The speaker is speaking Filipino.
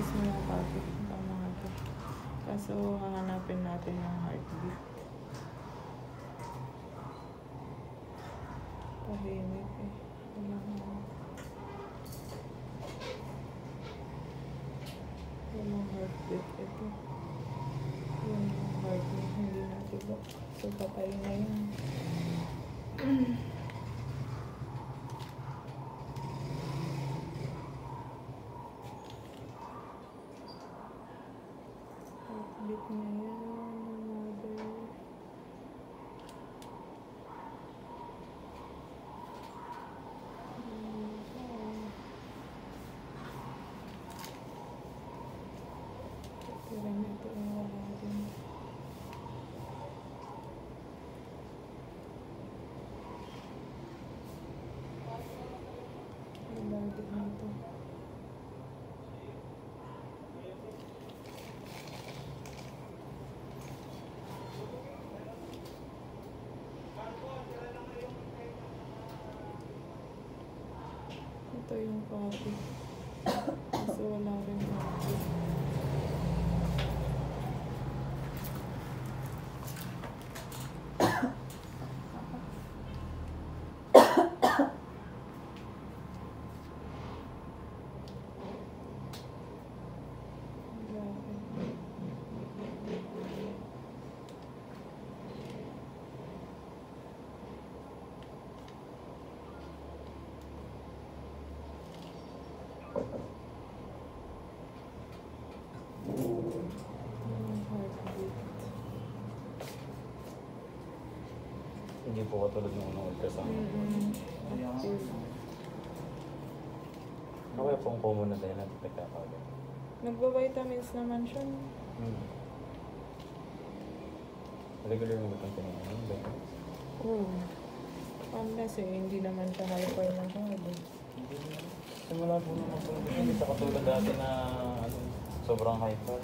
mismo yung copy ng mga to. Kaso hahanapin natin yung heartbeat. Tahimik eh. Wala nga. Walang heartbeat ito. Yun yung heartbeat, hindi natibok. So patay na yun. Heartbeat na yan, Ito yung copy. Kasi wala rin copy. Wala rin. Yung heartbeat. Hindi po katulad ng unang ultrasound. Ano kaya pong common na dahilan at nagkakagal? Nagba-vitamins naman siya. Hmm. Regular mo ba itong? Ba? Oo. Unless eh, hindi naman siya hyper masyado. Hindi. Simula po po. Hindi sa katulad dati na ano, sobrang hyper.